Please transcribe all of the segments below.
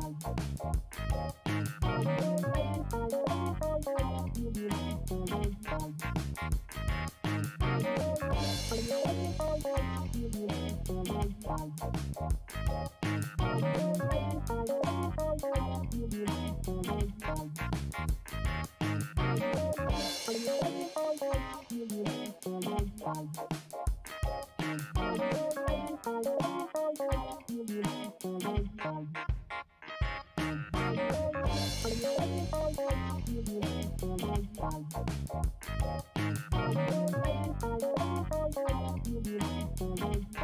Thank you.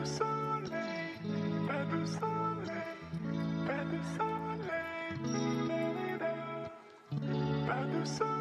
de soleil, pas de soleil, pas de soleil, pas de soleil,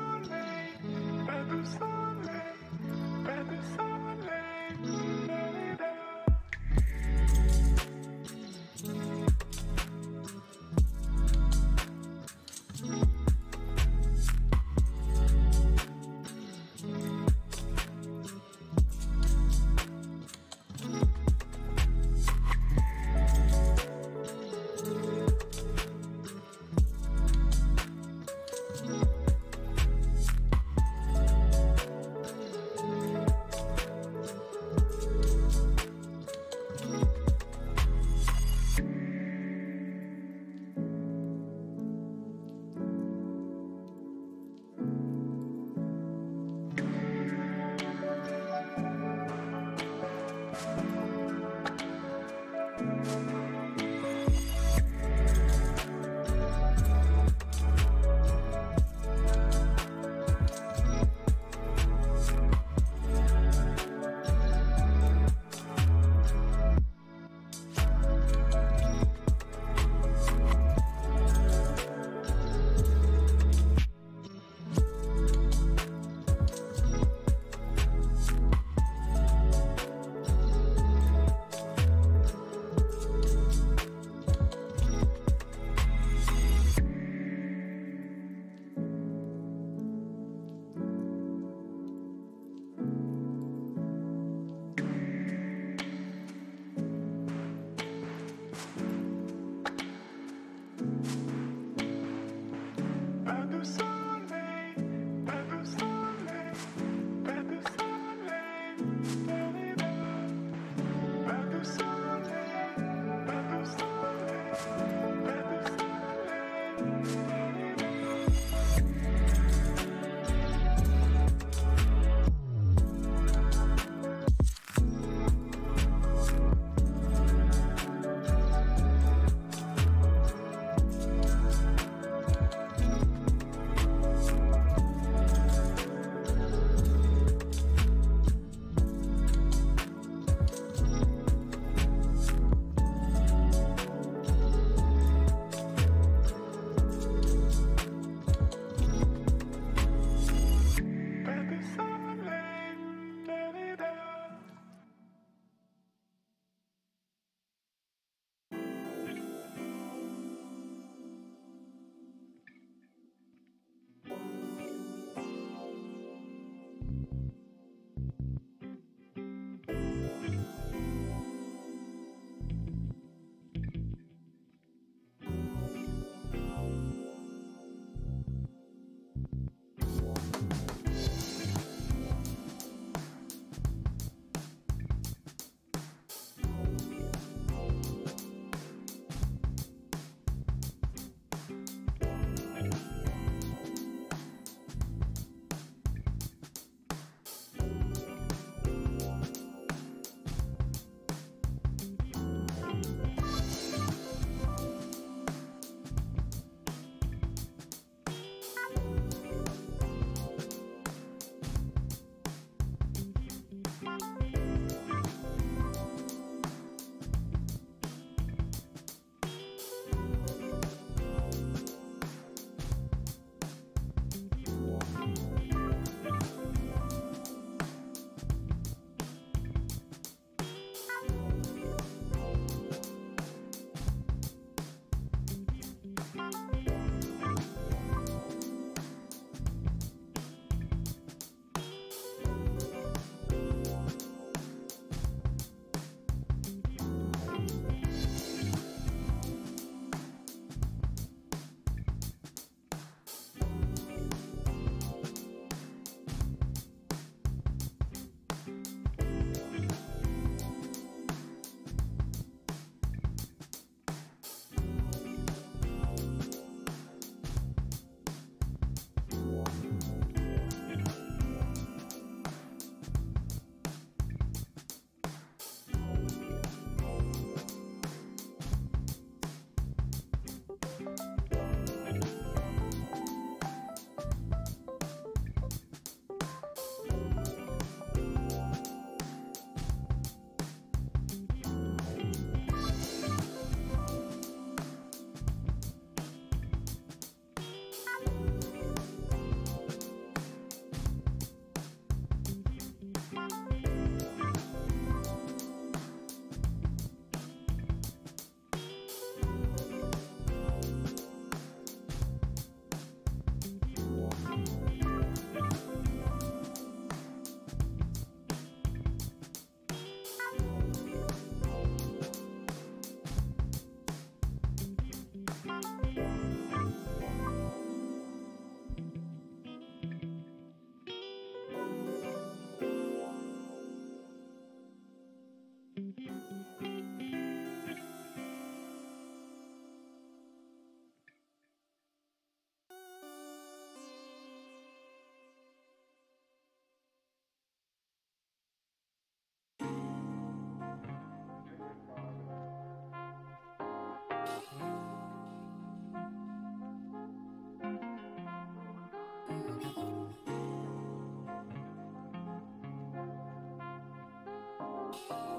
you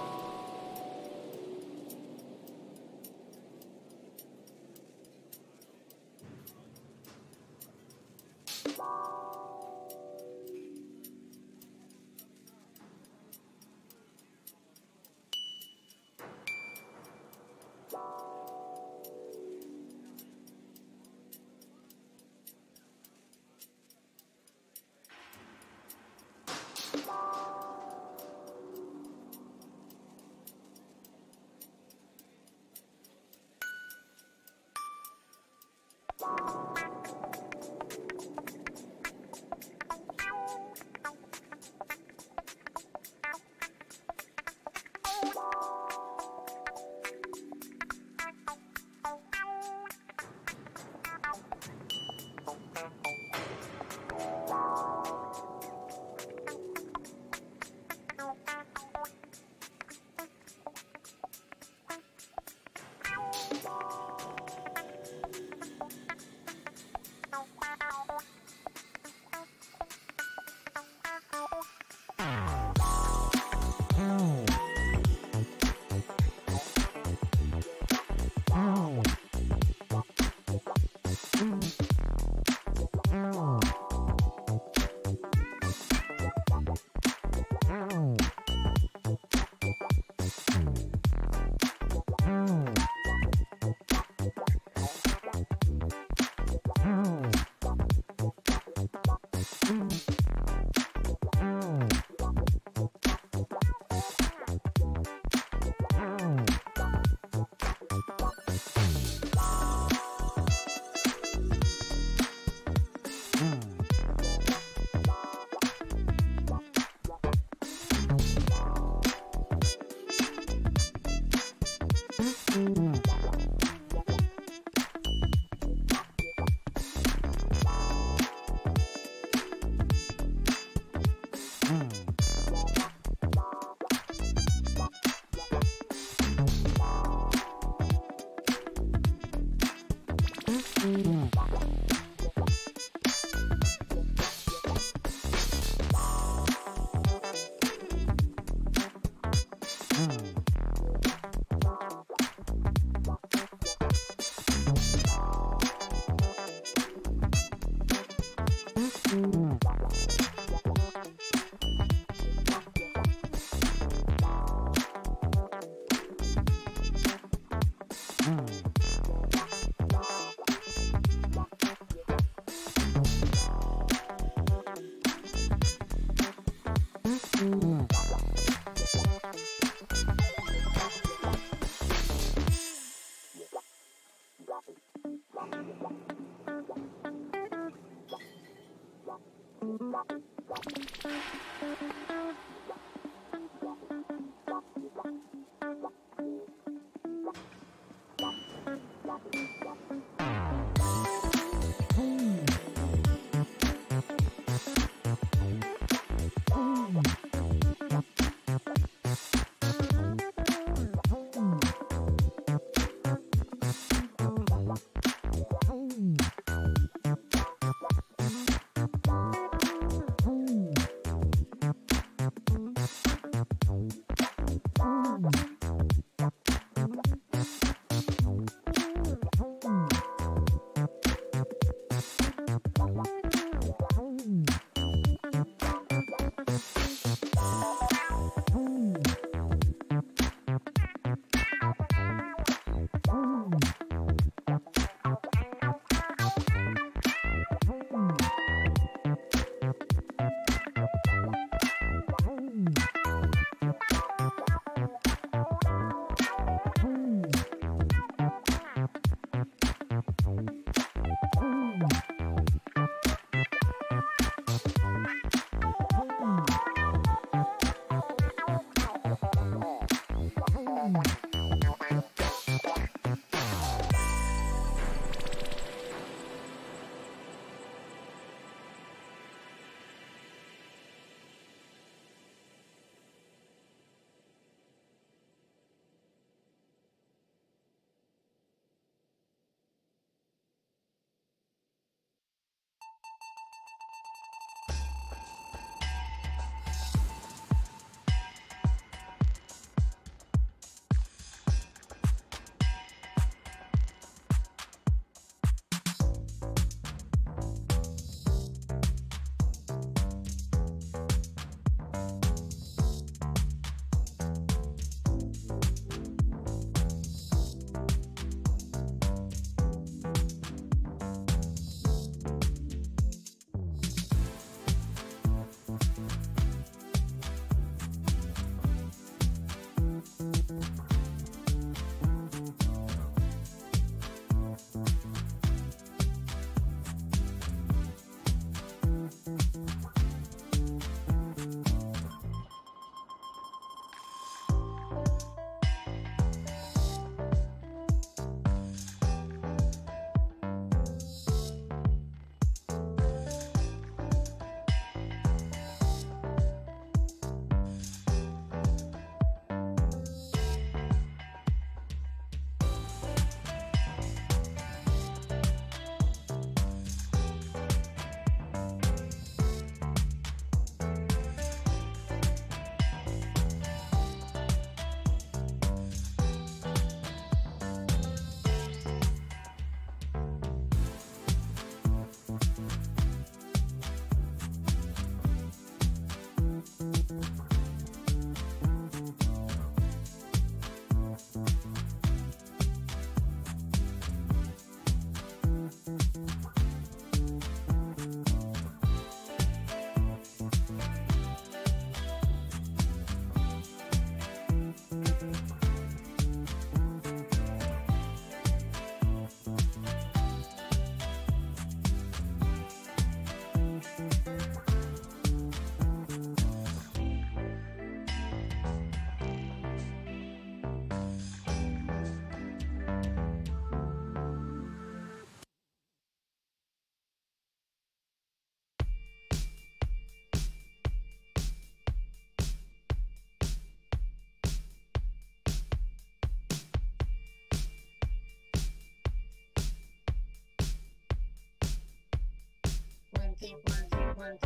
One,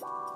Bye.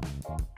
Thank you.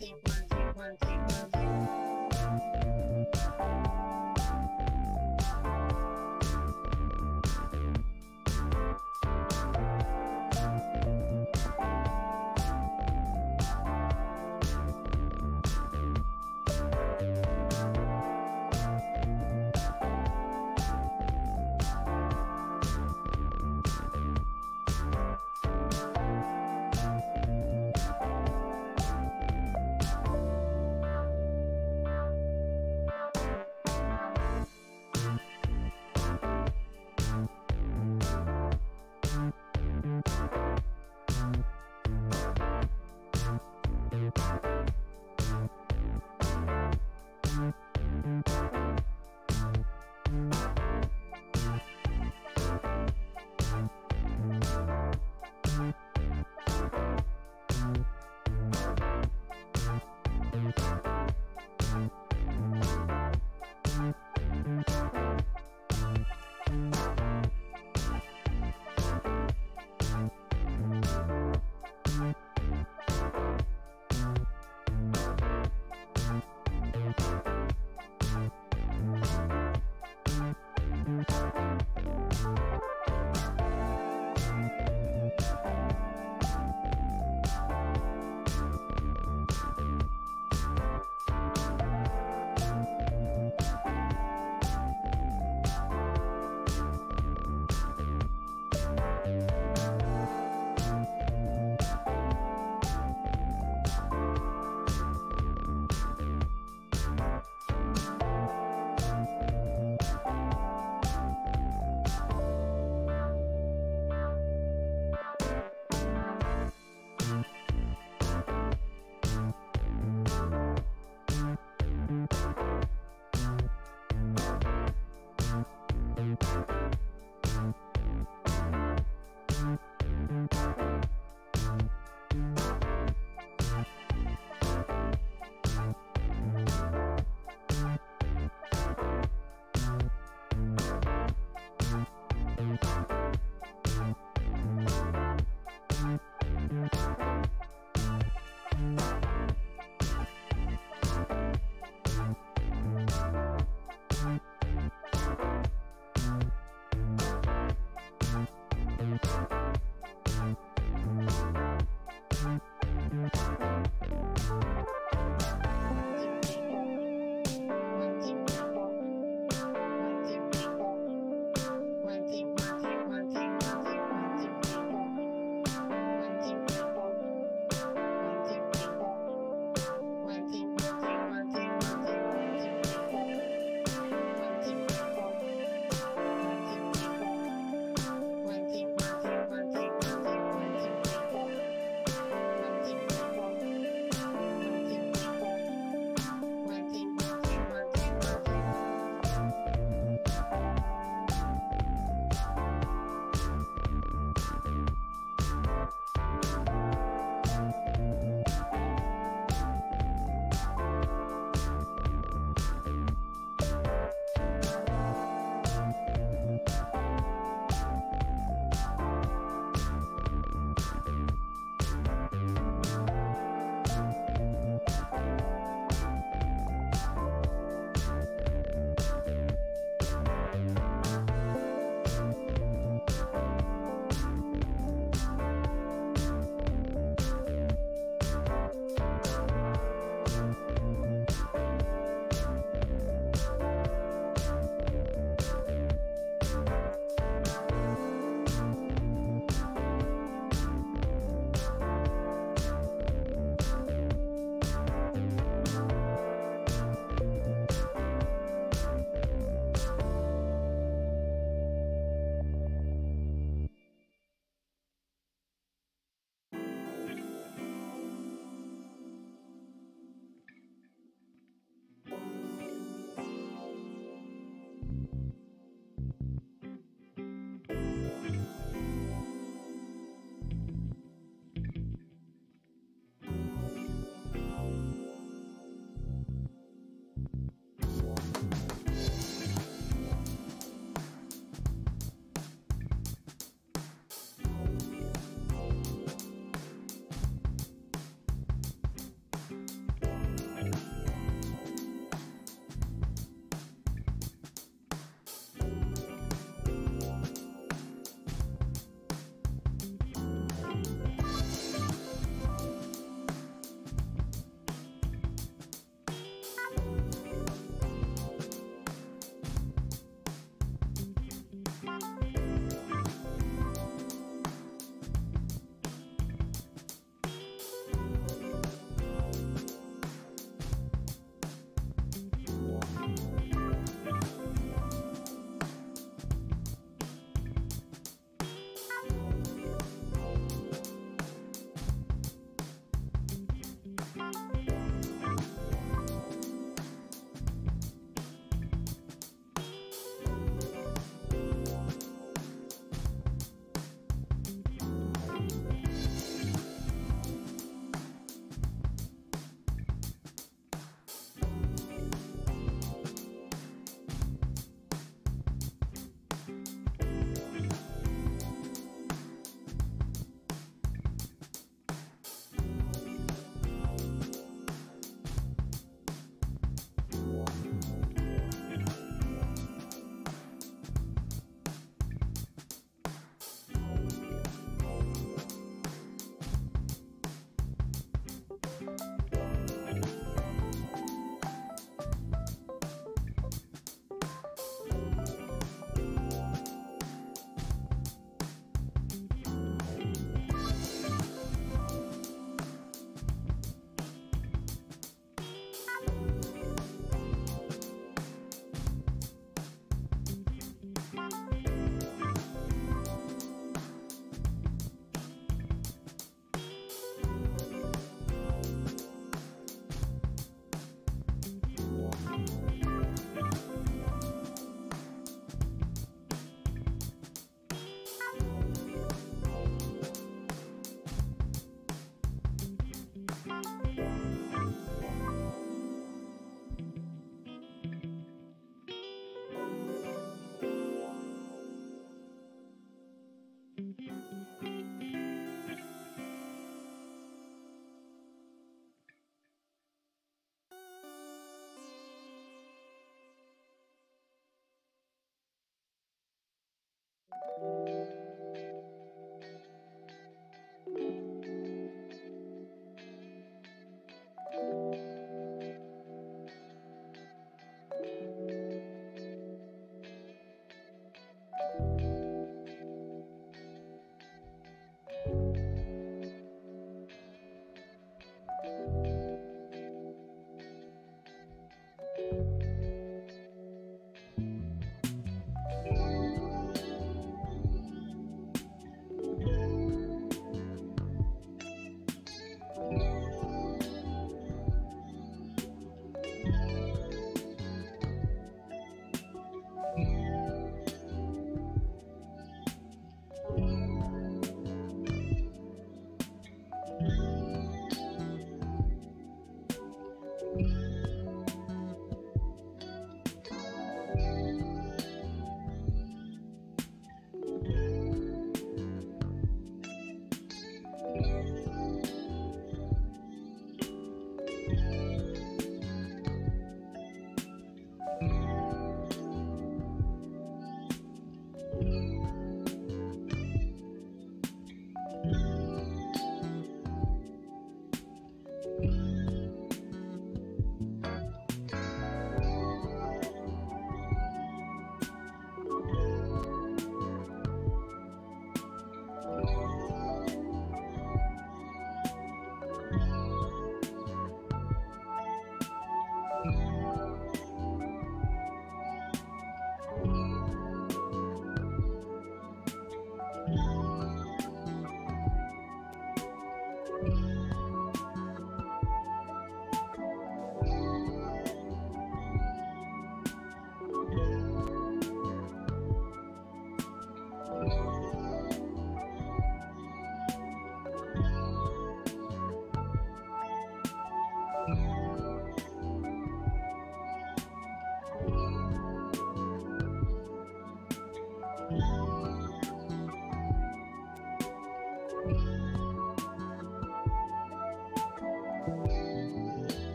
think we're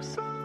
du soleil,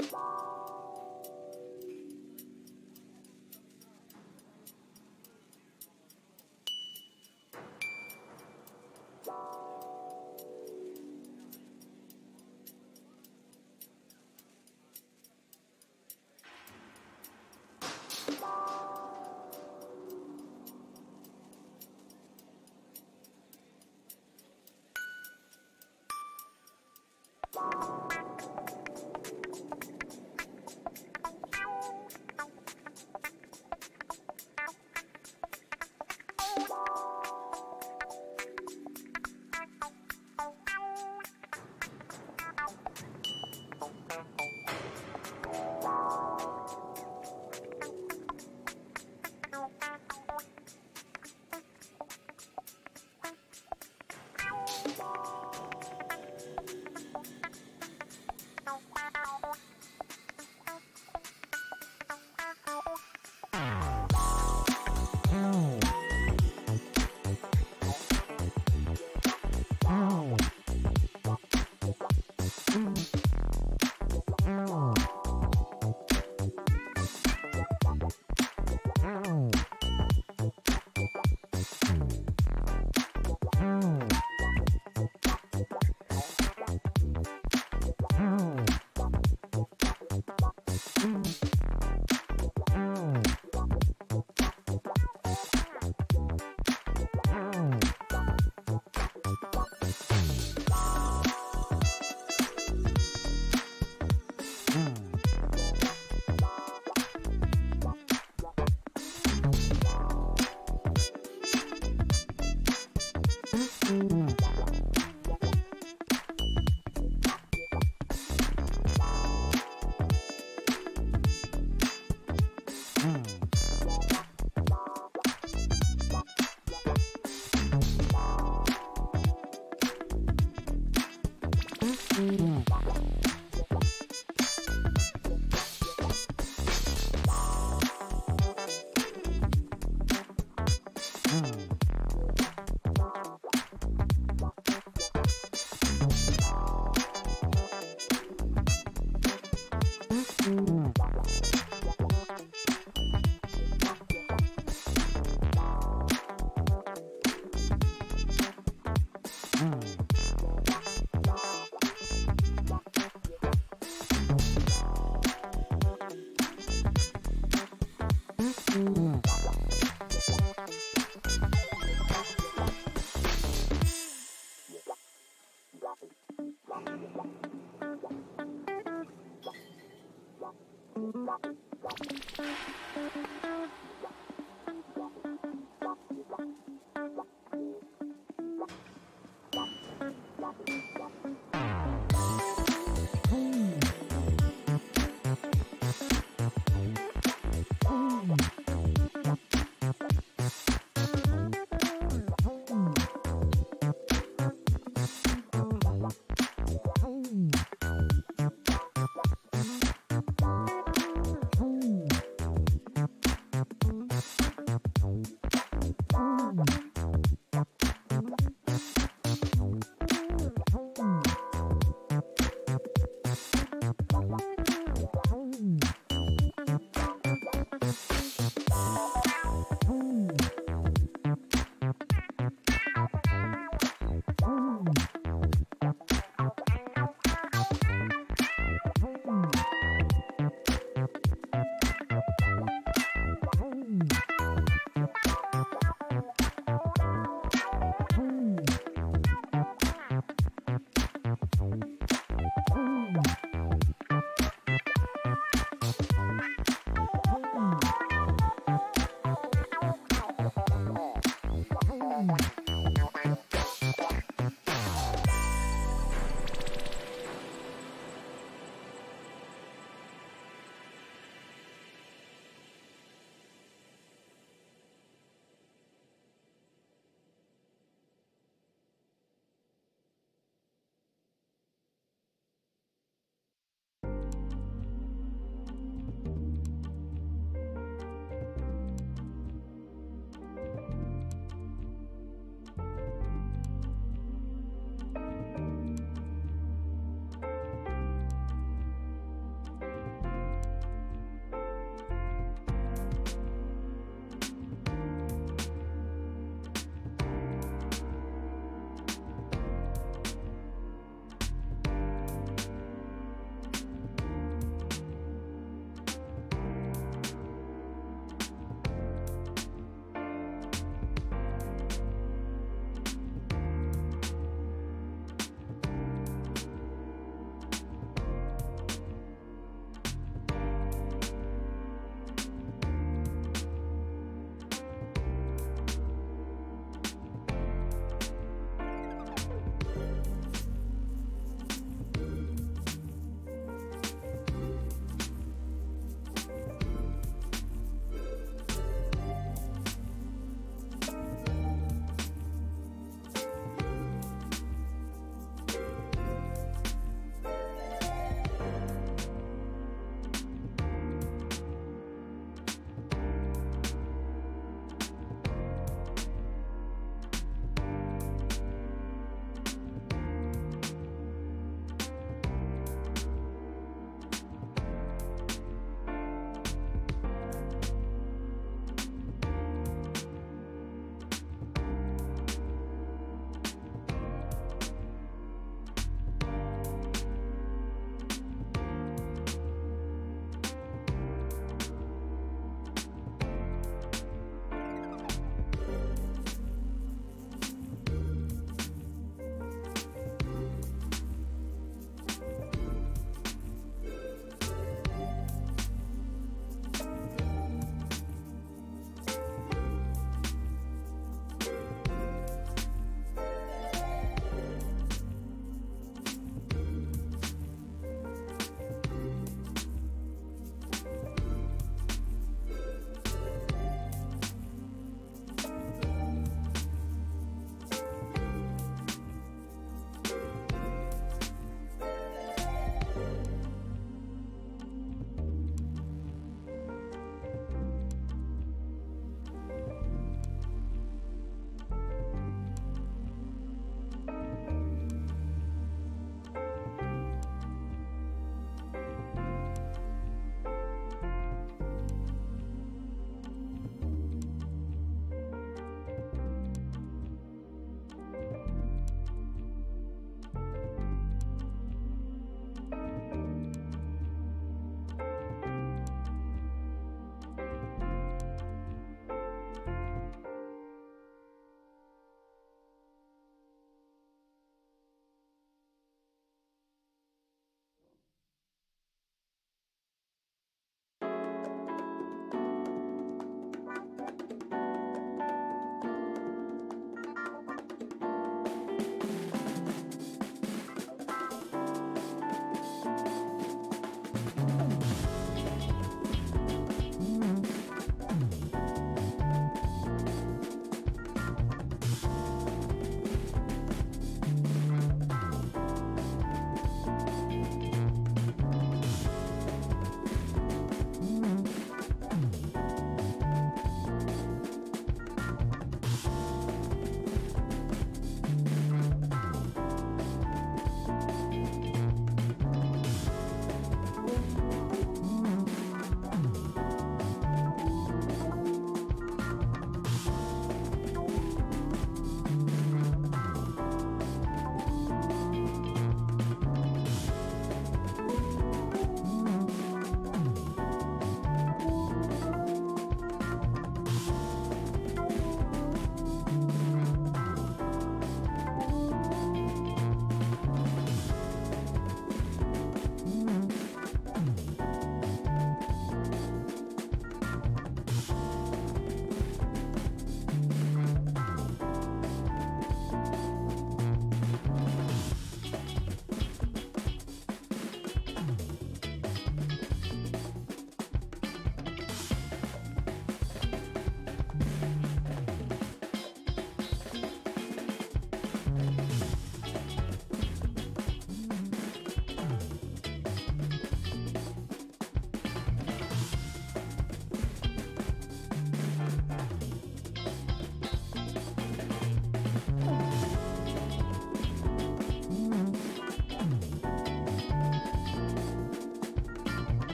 you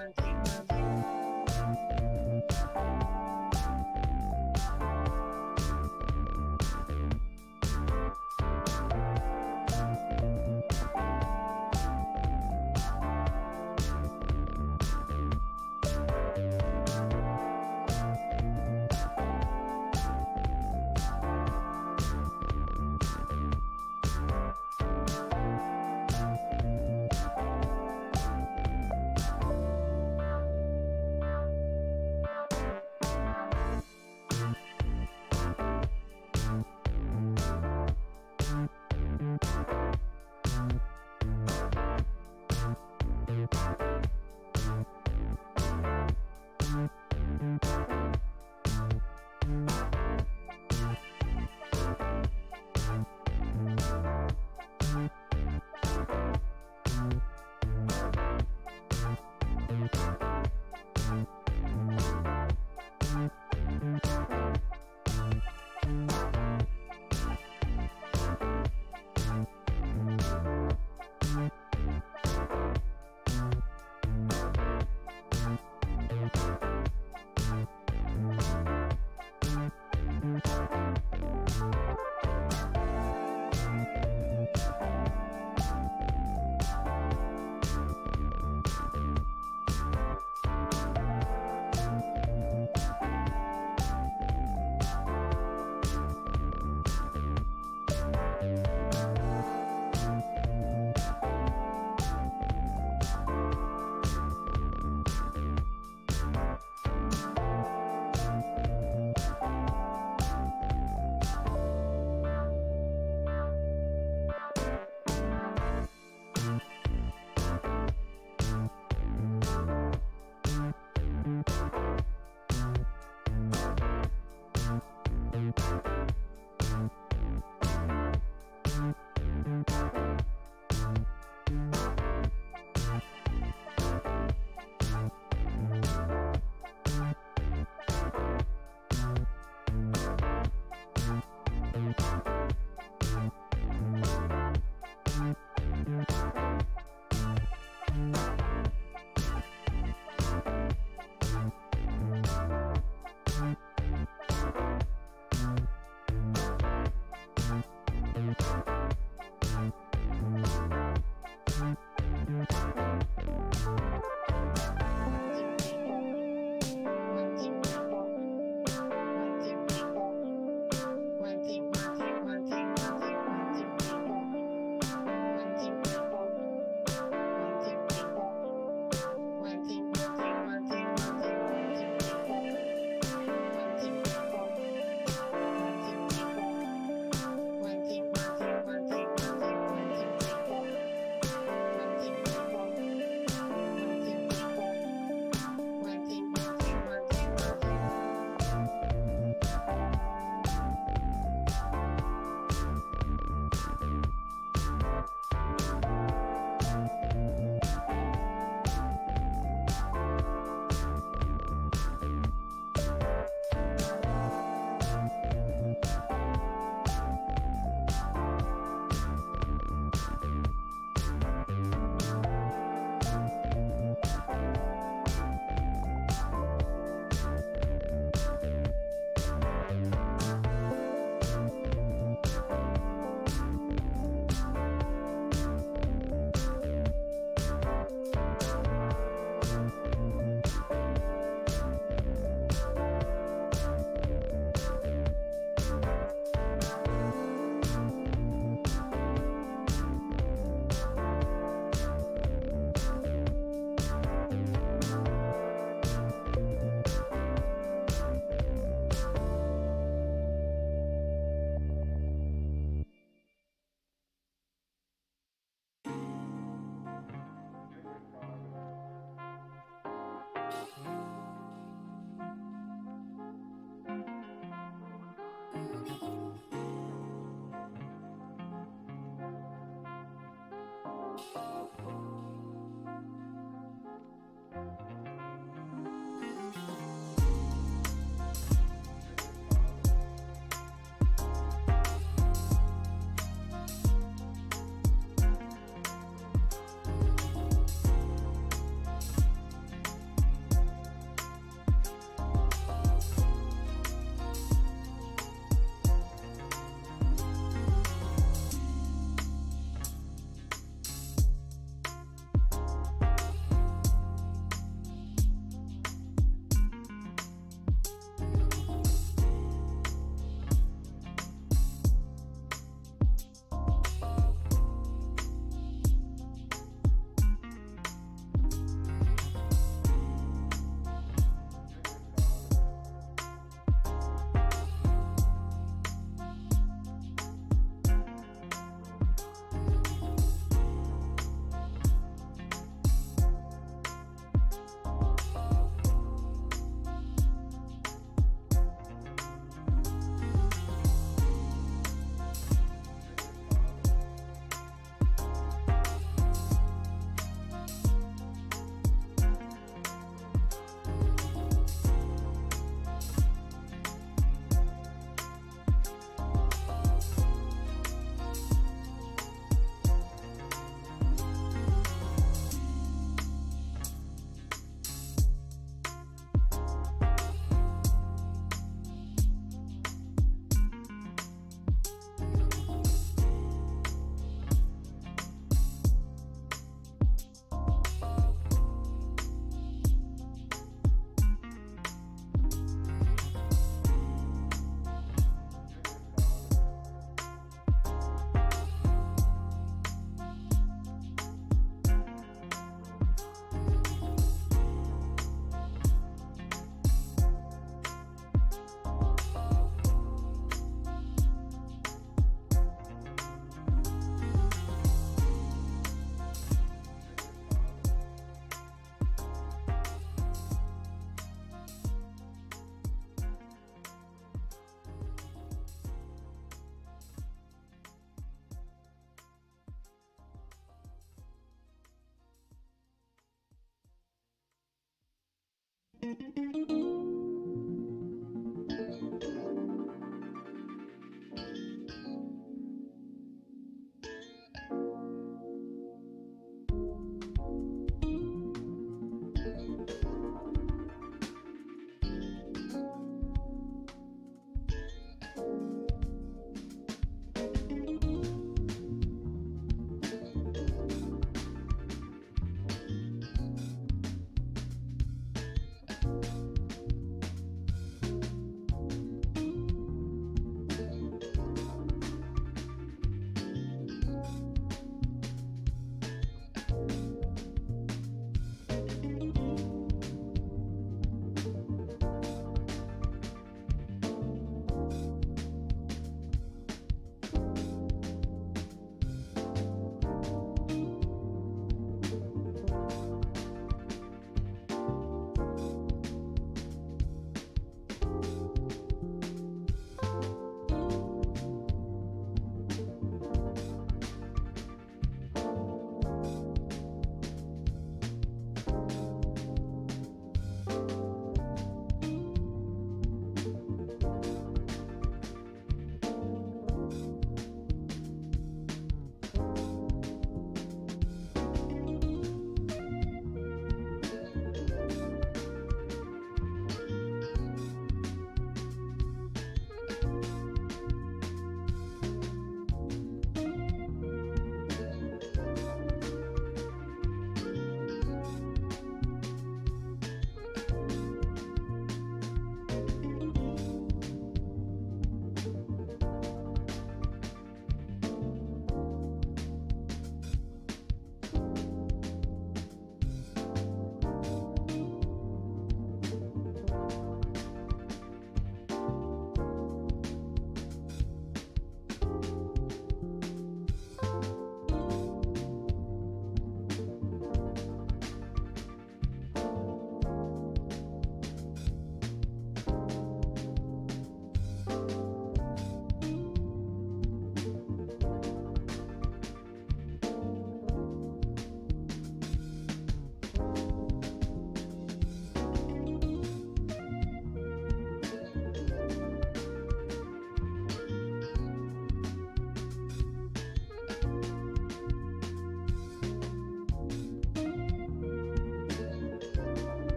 everyone.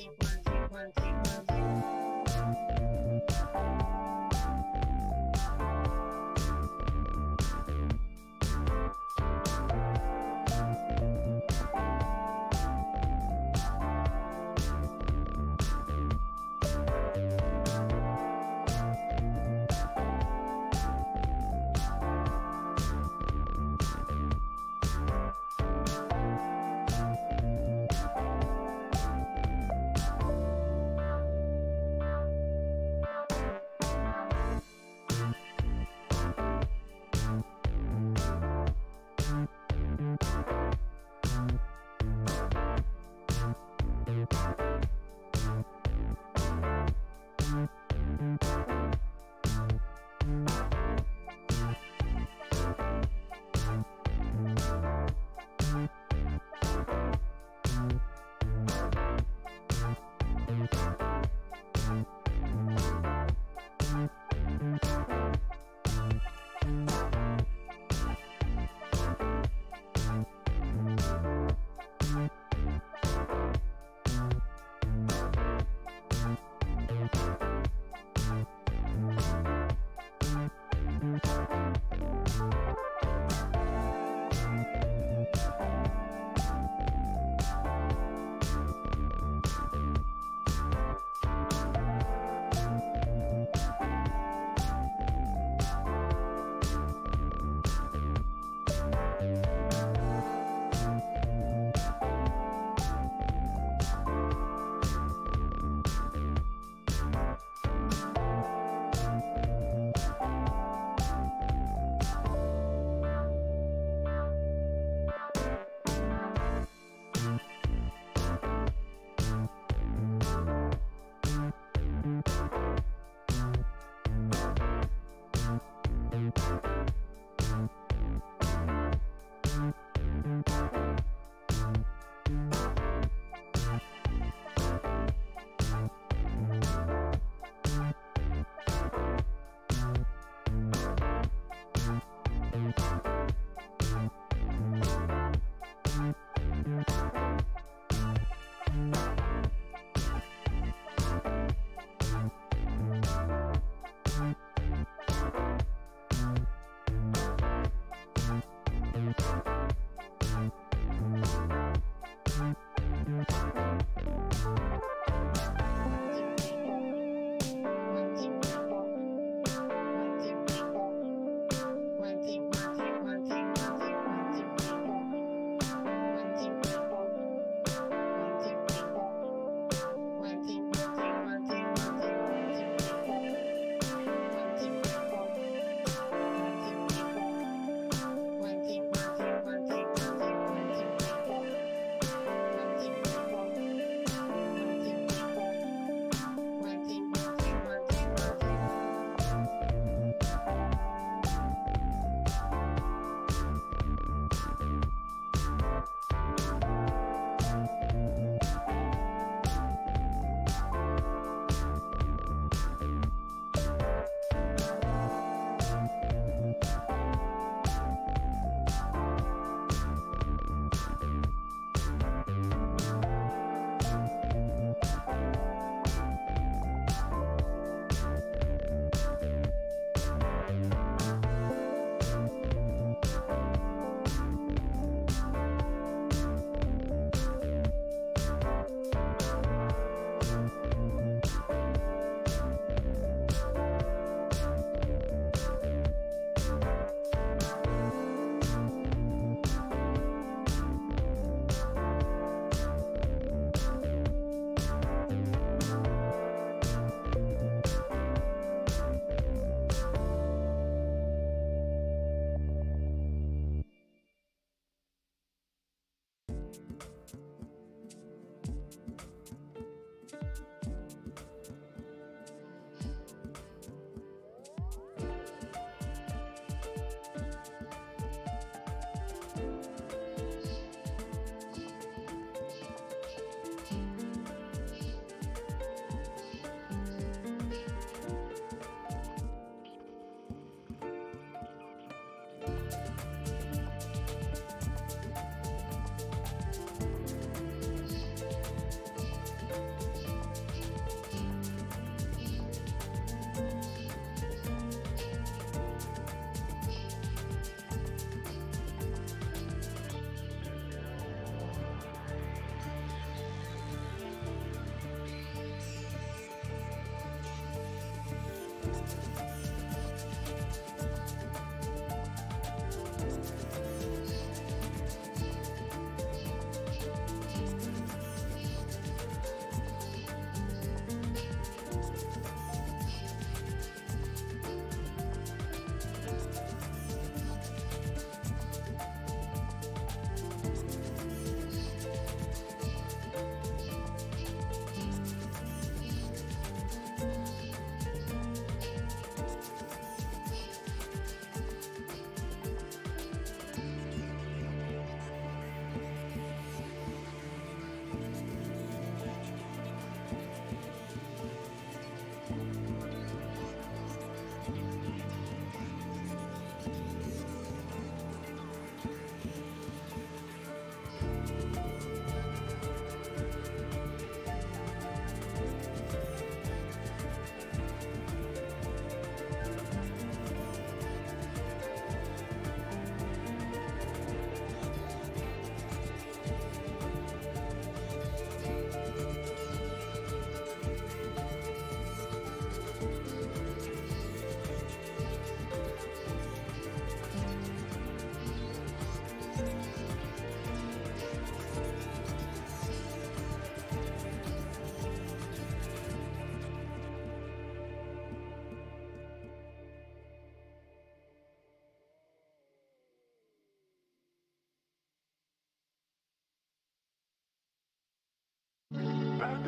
sequence, sequence, sequence.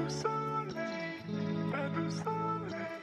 Soleil, pas de soleil,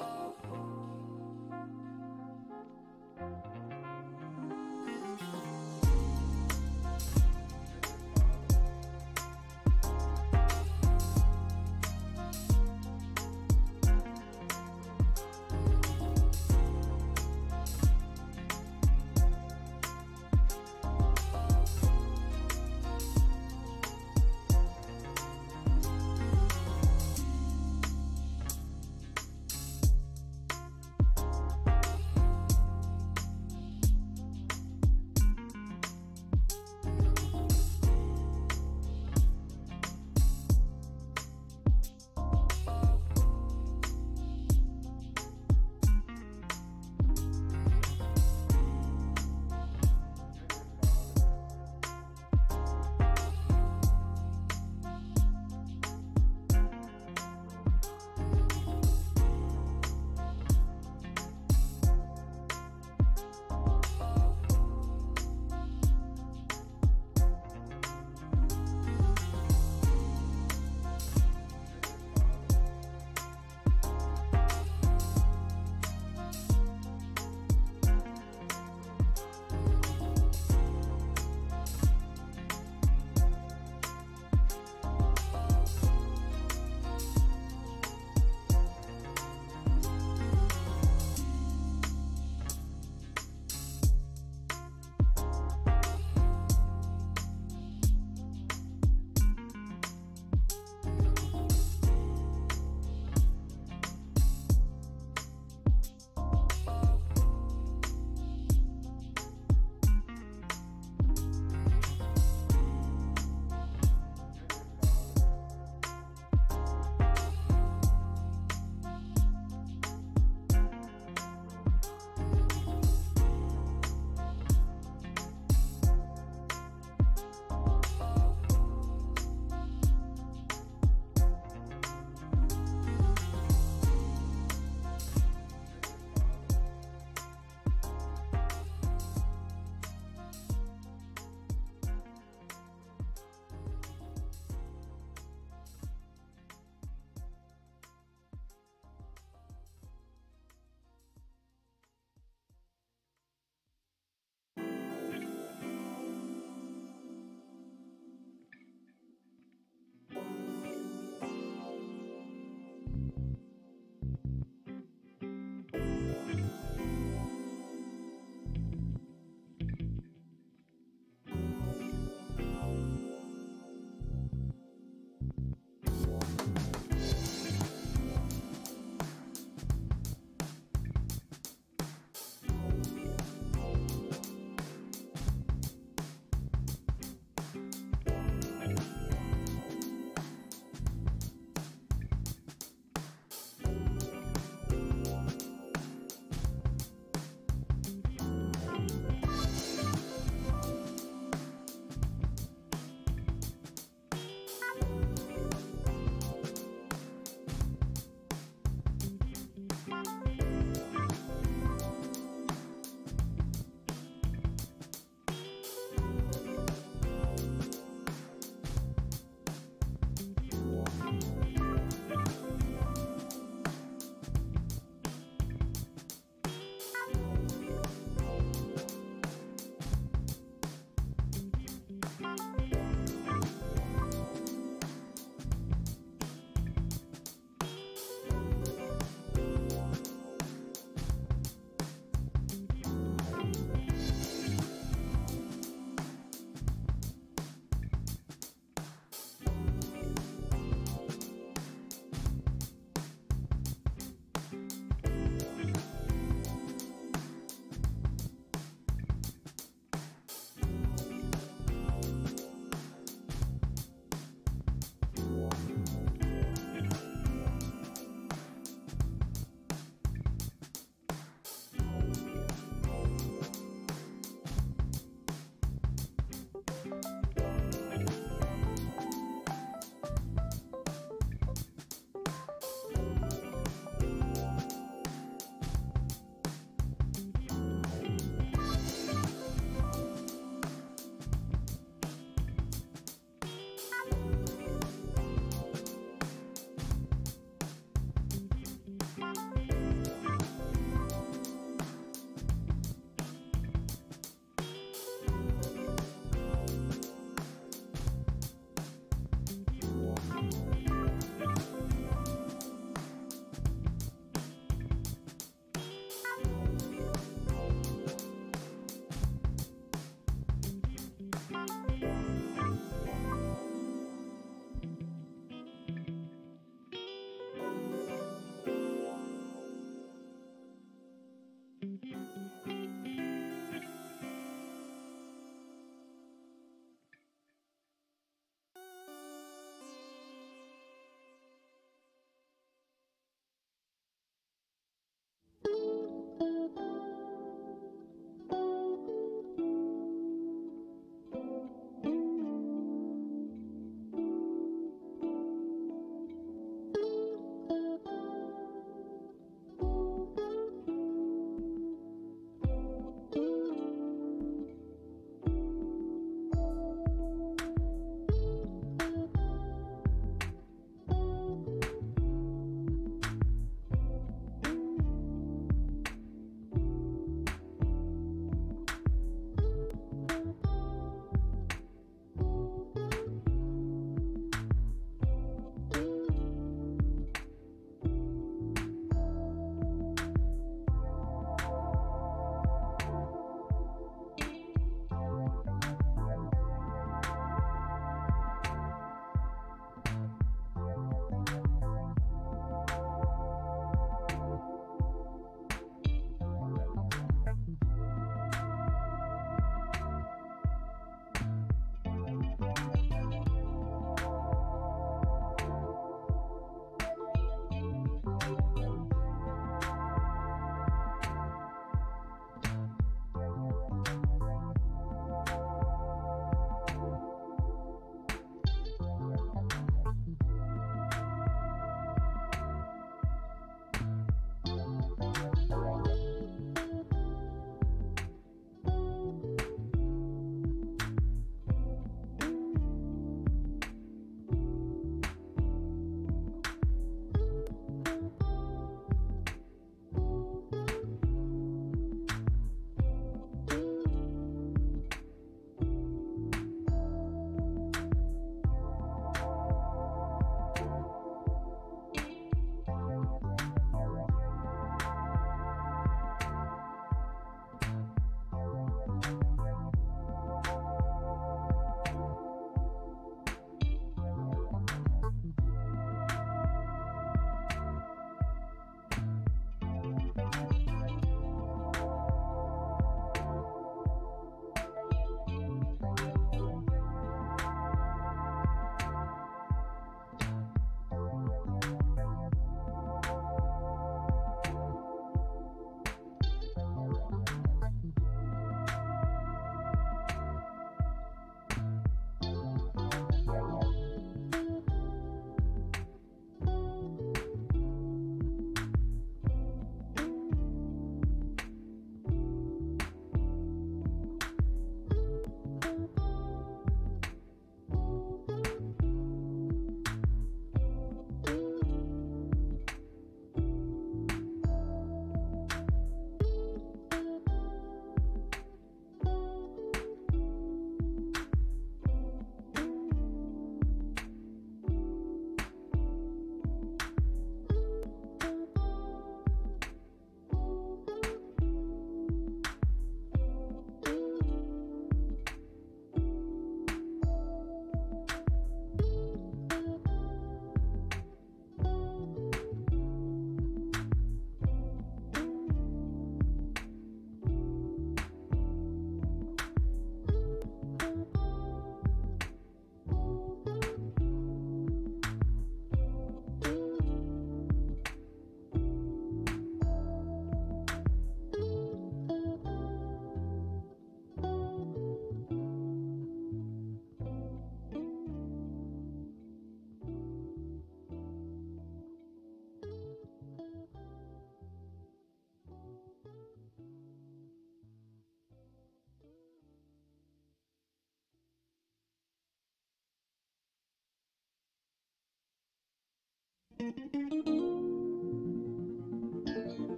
Oh.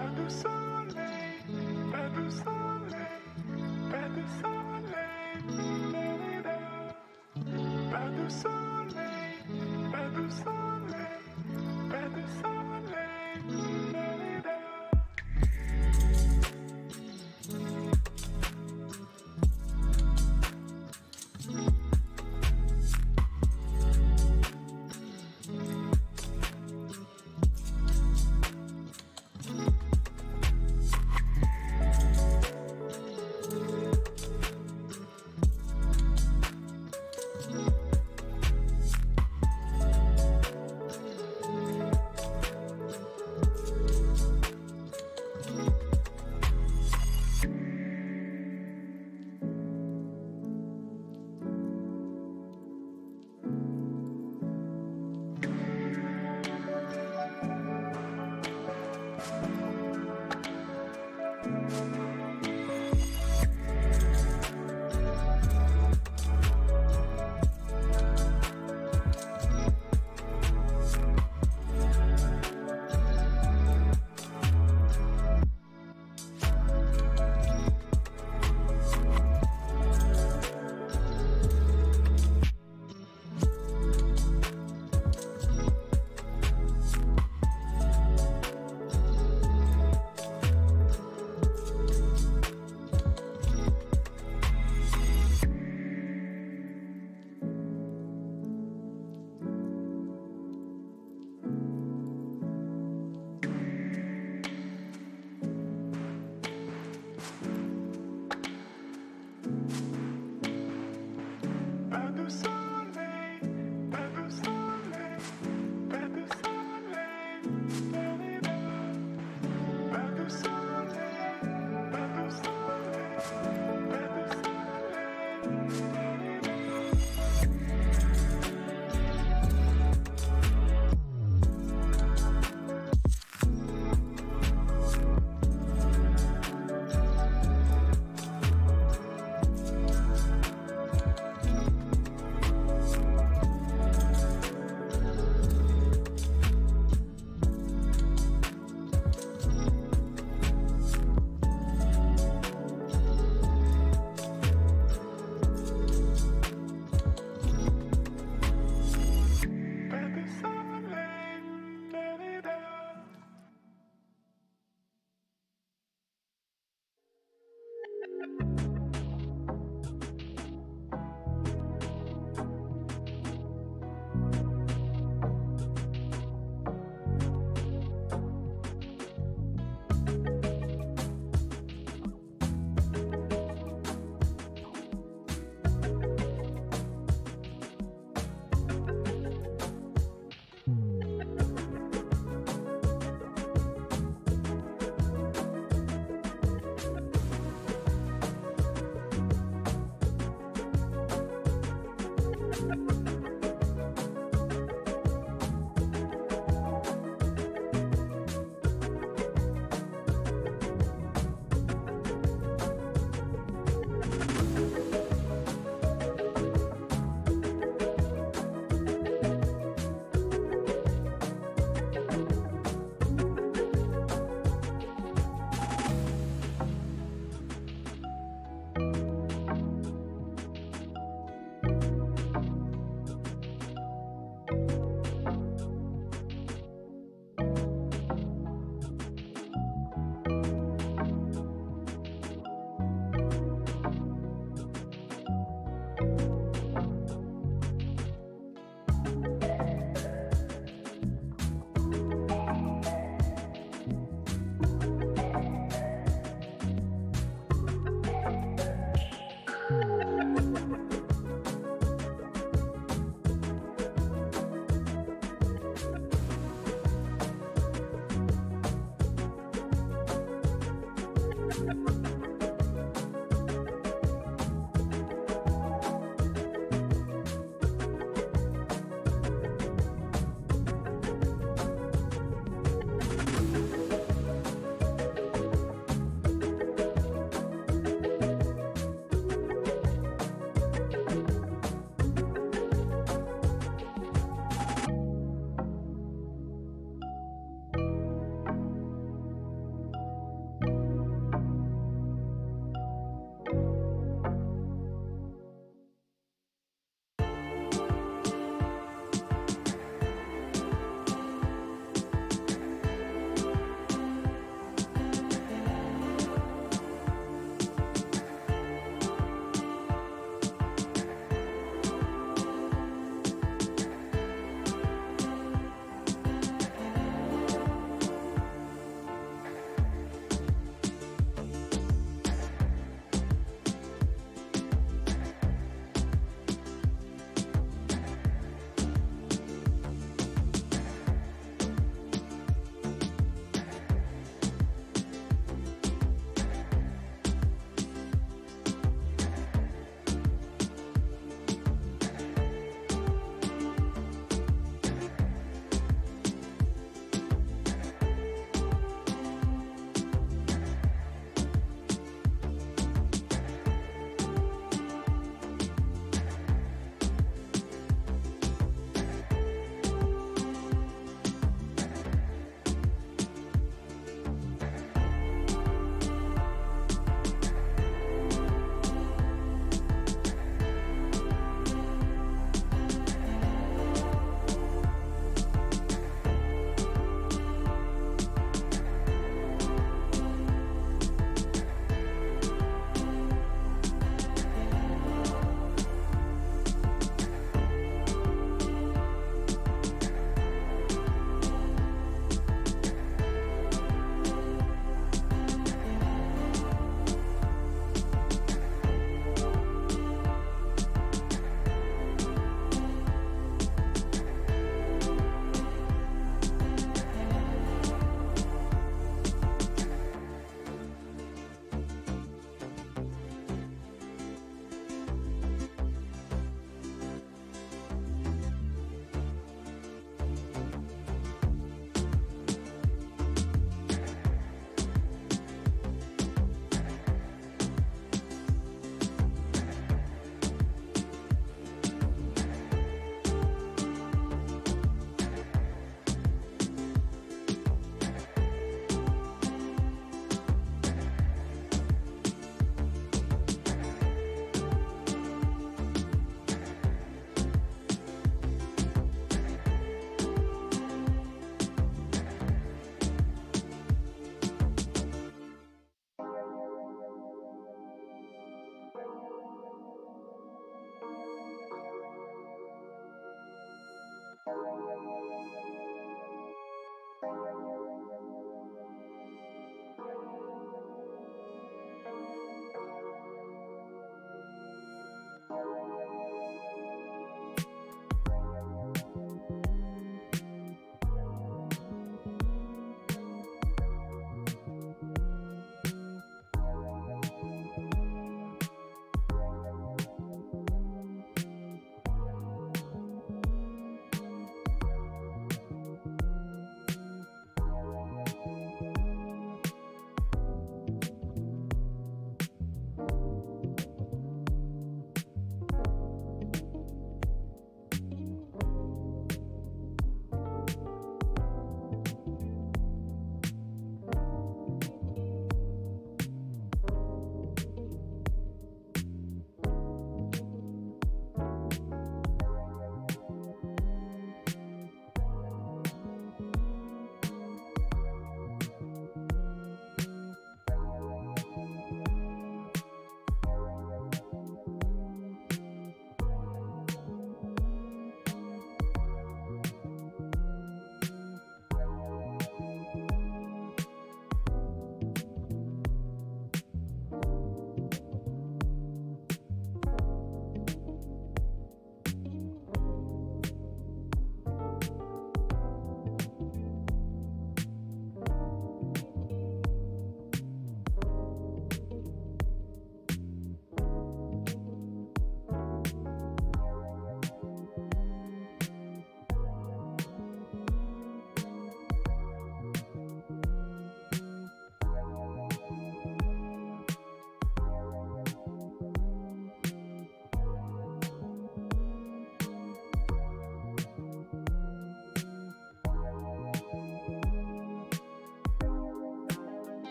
pas de soleil,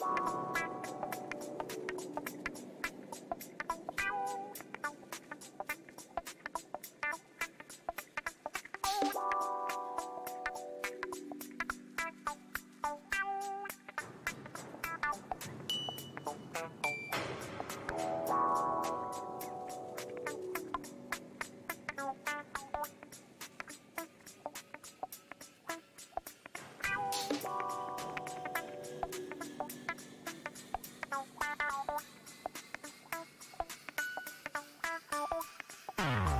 Bye. Ah.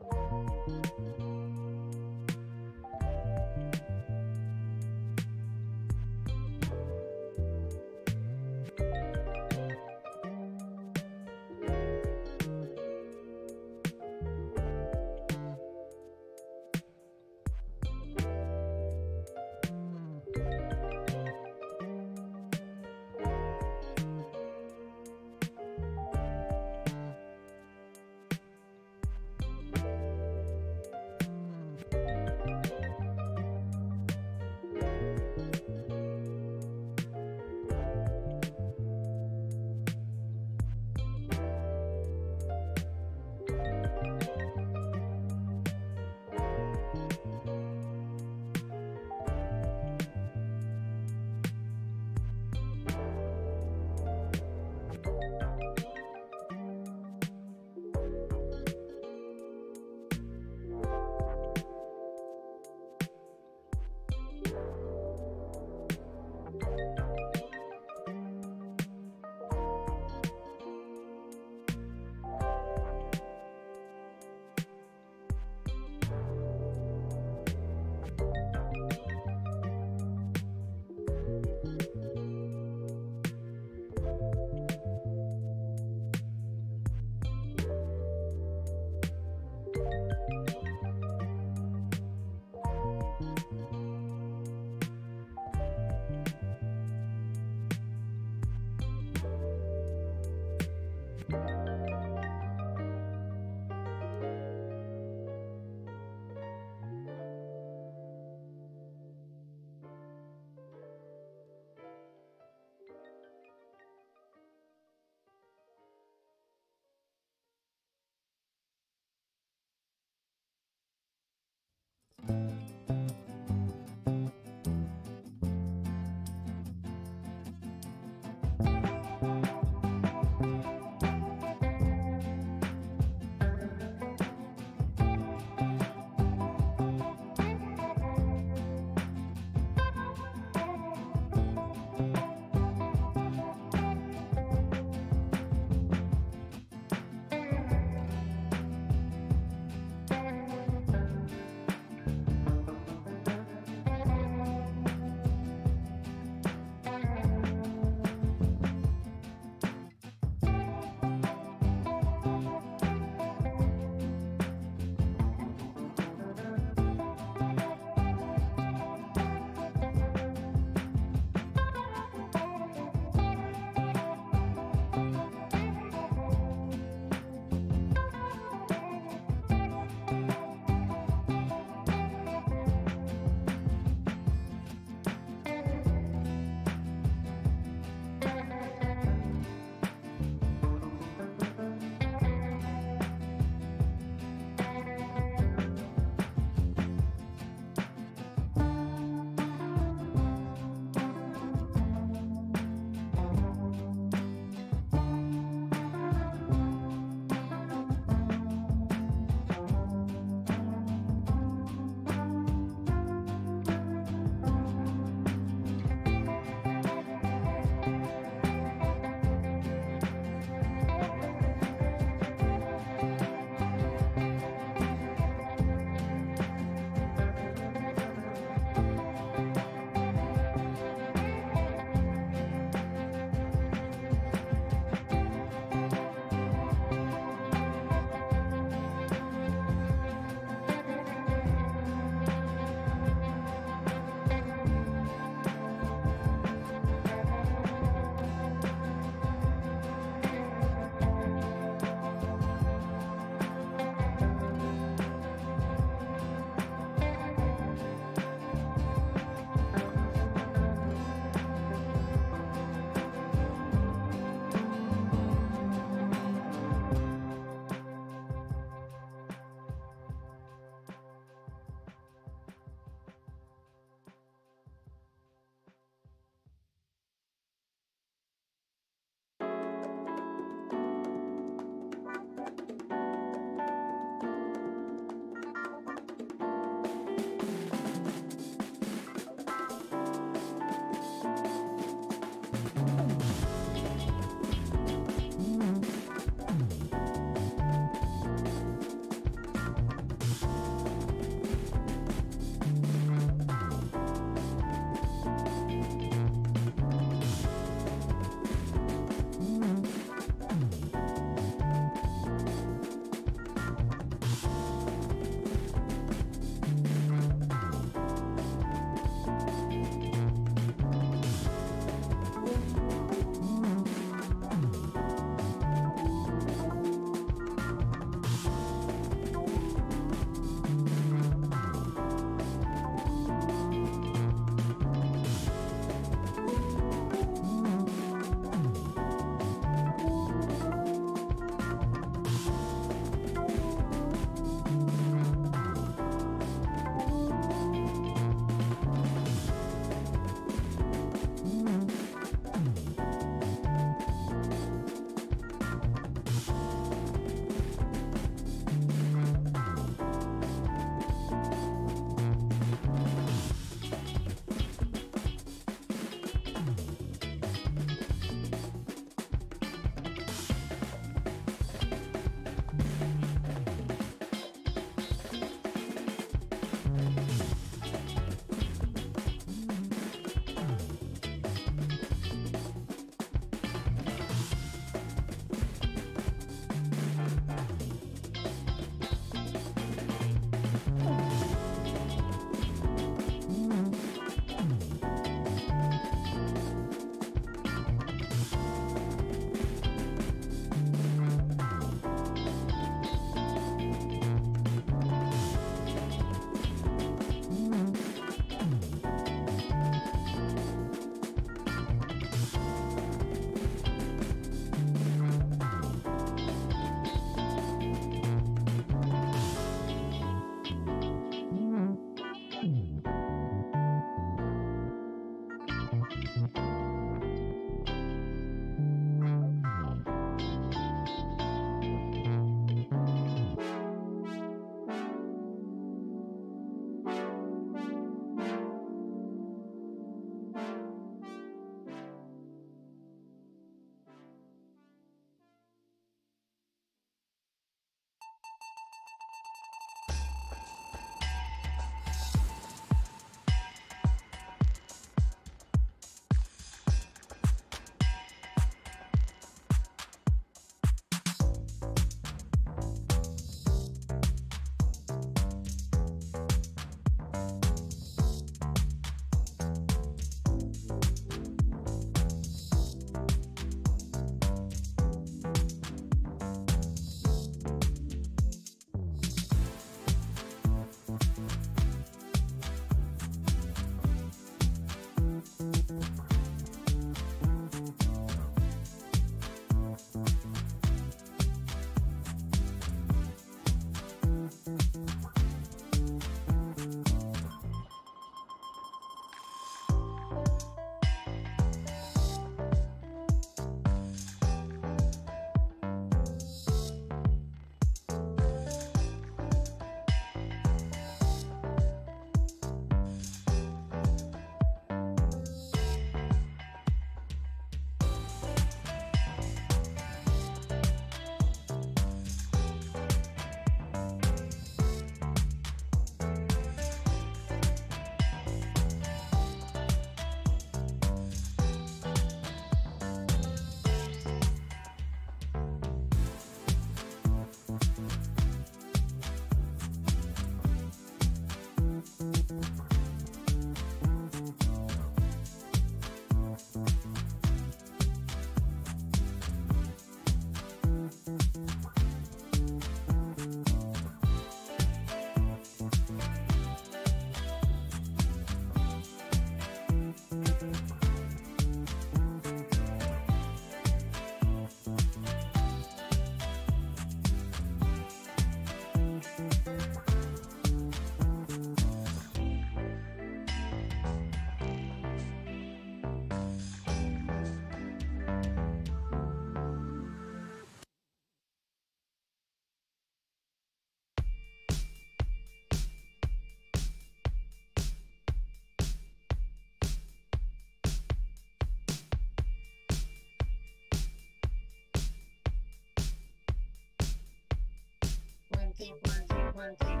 T1, T1, T1.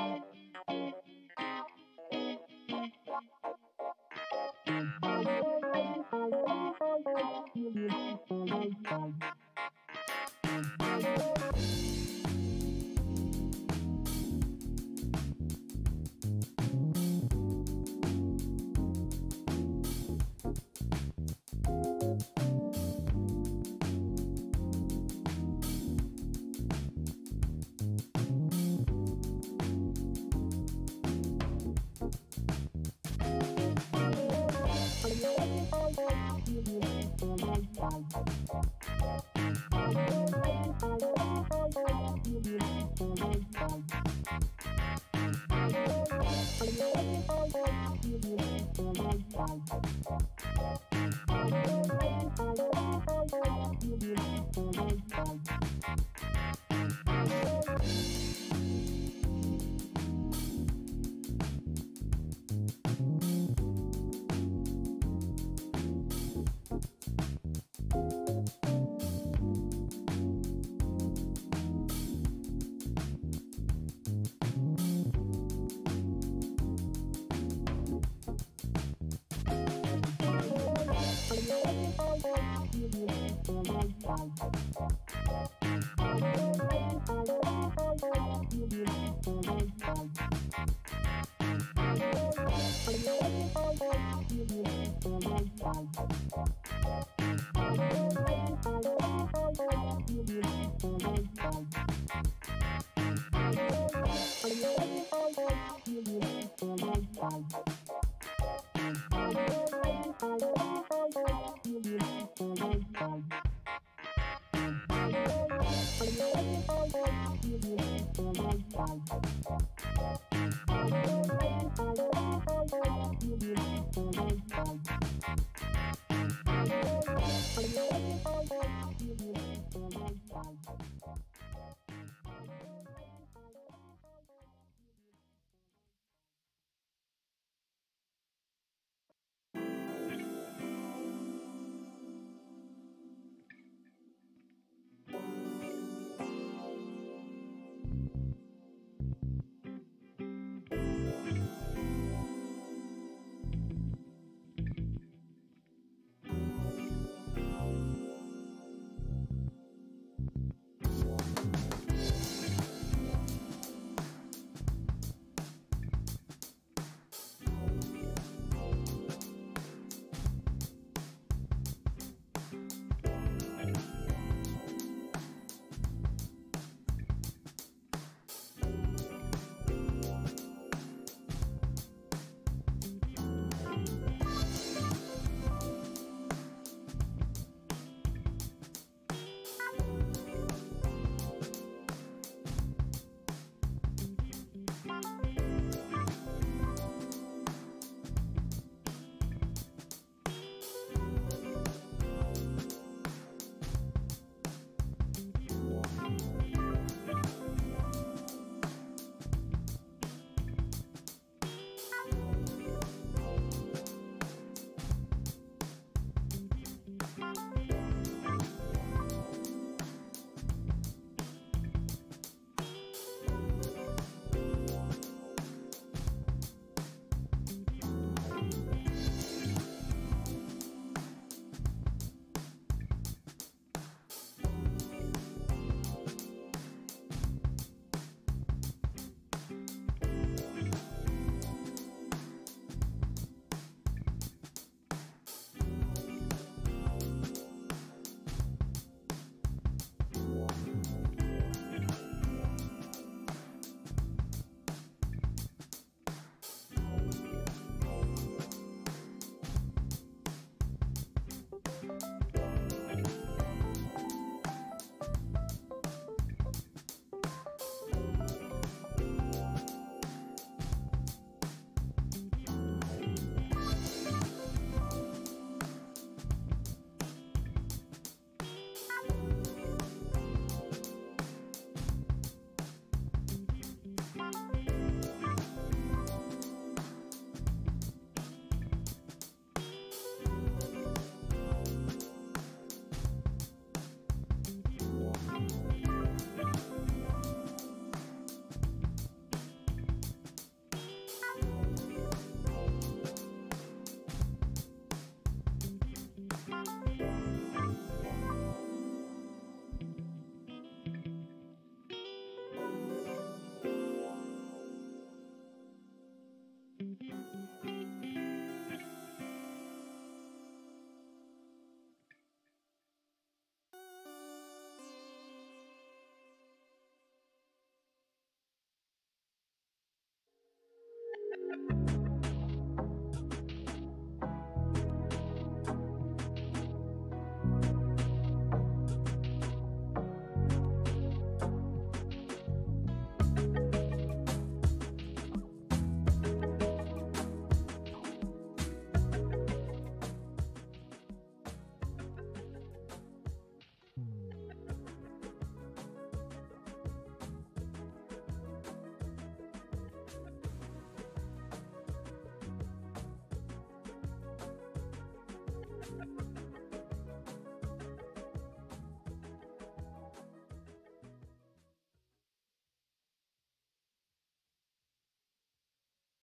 Thank you.